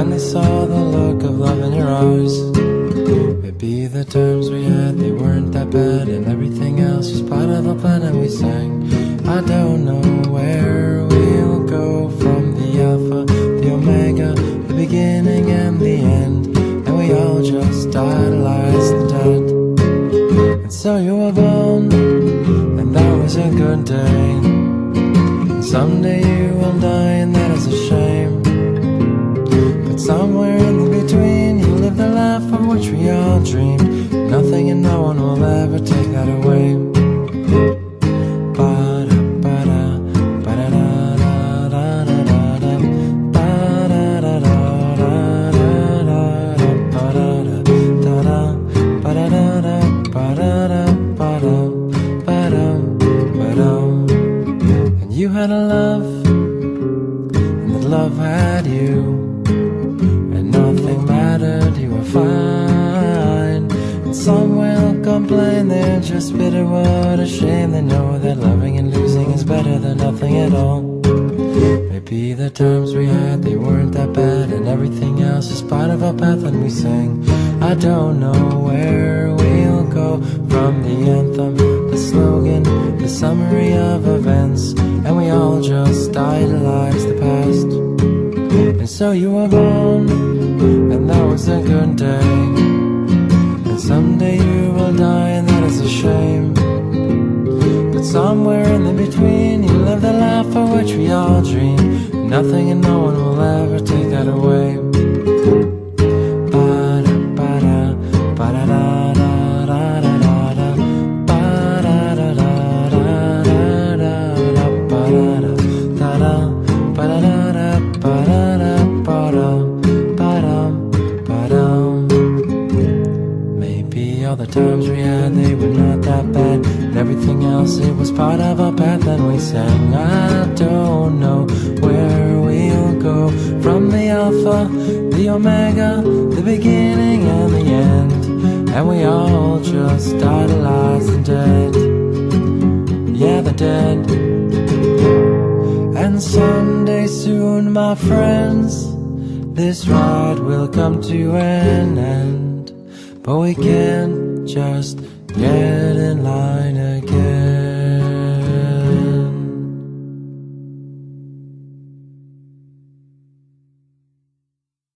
when they saw the look of love in your eyes. Maybe the times we had, they weren't that bad, and everything else was part of a plan, and we sang. I don't know where we'll go from the Alpha, the Omega, the beginning and the end, and we all just idolized the dead. And so you were born, and that was a good day. And someday you will die, and that is a shame. Somewhere in the between, you live the life of which we all dreamed. Nothing and no one will ever take that away. And you had a love, and that love had you. Complain they're just bitter, what a shame they know that loving and losing is better than nothing at all. Maybe the times we had, they weren't that bad, and everything else is part of our path, and we sing. I don't know where we'll go from the anthem, the slogan, the summary of events, and we all just idolize the past. And so you were born, and that was a good day. But somewhere in the between, you live the life for which we all dream. Nothing and no one will ever take that away. Maybe all the times we had, they were not that bad. Everything else, it was part of our path. And we sang, I don't know where we'll go from the Alpha, the Omega, the beginning and the end. And we all just idolized the dead. Yeah, the dead. And someday soon, my friends, this ride will come to an end. But we can't just Get in line again.